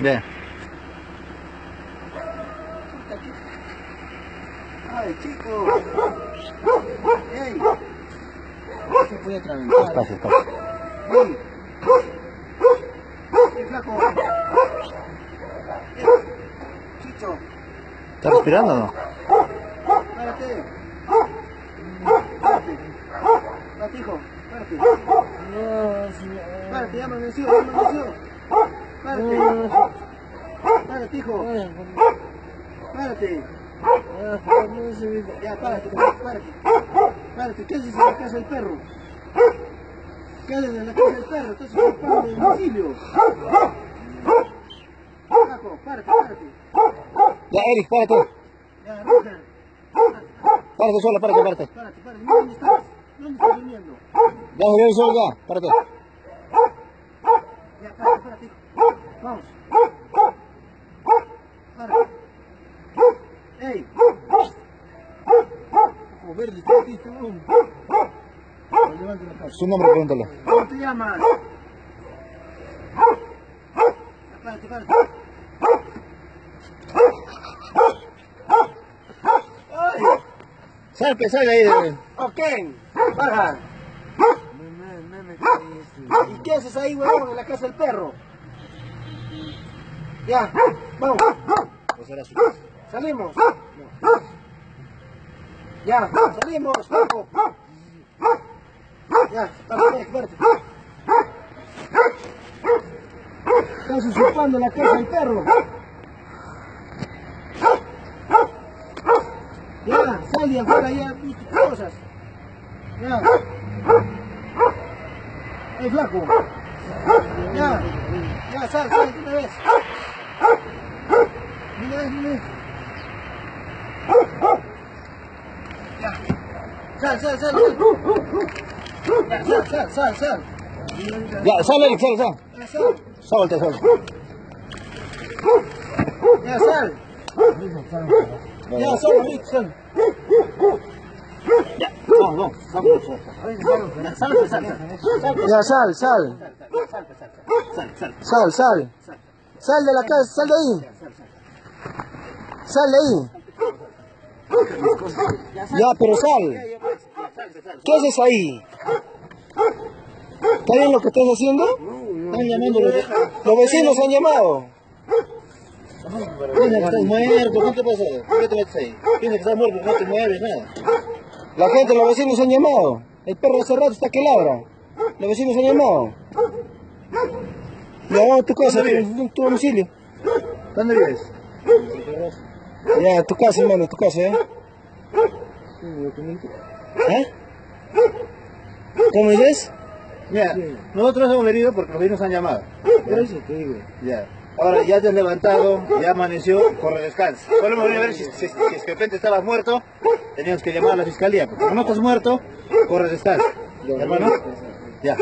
Bien. Ay, chico. Ey. Se puede atravesar. Espacio, espacio. Ey. Ey, flaco. Ey. Chicho, ¿Está respirando o no? párate. Párate. Párate, hijo. Párate. Párate, ya amaneció, ya amaneció. Párate. Párate, hijo. Párate. Ya, párate, párate. Párate, ¿qué haces en la casa del perro? ¿Qué haces en la casa del perro? Estás ocupando el domicilio. Flaco, párate, párate. Ya, Eric, párate. Ya, Roger. Párate sola, párate, párate. Párate, párate. ¿Dónde estás? ¿Dónde estás durmiendo? Ya, solo, ya. Párate. Ya, párate, párate. Vamos. ¡Ey! Levante la cabeza. Su nombre, pregúntale. ¿Cómo te llamas? Párate, párate. ¡Ay! Sal, pues, sal ahí de... Ok, baja. ¿Y qué haces ahí, huevón, en la casa del perro? Ya, vamos. Pues era su casa. Salimos. Ya, salimos, loco. Ya, párate, párate. Estás usurpando la casa del perro. Ya, sal de afuera ya, tus cosas. Ya. ¡Ey, flaco! Ya, ya, sal, sal, de una vez. De una vez, de una vez. Ya. Sal, sal, sal. Sal, sal, sal, sal. Sal, sal, sal. Sal. Sal. Sal. Sal, sal. Sal, sal. sal, sal, sal, sal. Sal, sal. Sal de la casa, sal de ahí. Sal de ahí. Ya, pero sal. ¿Qué haces ahí? ¿Está bien lo que estás haciendo? Están llamando los, los vecinos han llamado. Piensa que estás muerto, ¿qué te pasa? ¿Por qué te metes ahí? Piensa que estás muerto, no te mueves, nada. La gente, los vecinos han llamado. El perro hace rato está que ladra. Los vecinos han llamado. A tu casa, tu, tu domicilio. ¿Dónde vives? Ya, tu casa, hermano, tu casa, ¿eh? ¿Eh? ¿Cómo dices? Mira, nosotros hemos venido porque los vecinos han llamado. Por eso te digo. Ya. Ahora ya te has levantado, ya amaneció, corre descansa. Solo hemos venido a ver si, si- si es que de repente estabas muerto, teníamos que llamar a la fiscalía. Porque como no estás muerto, corre descansa. Hermano, ya.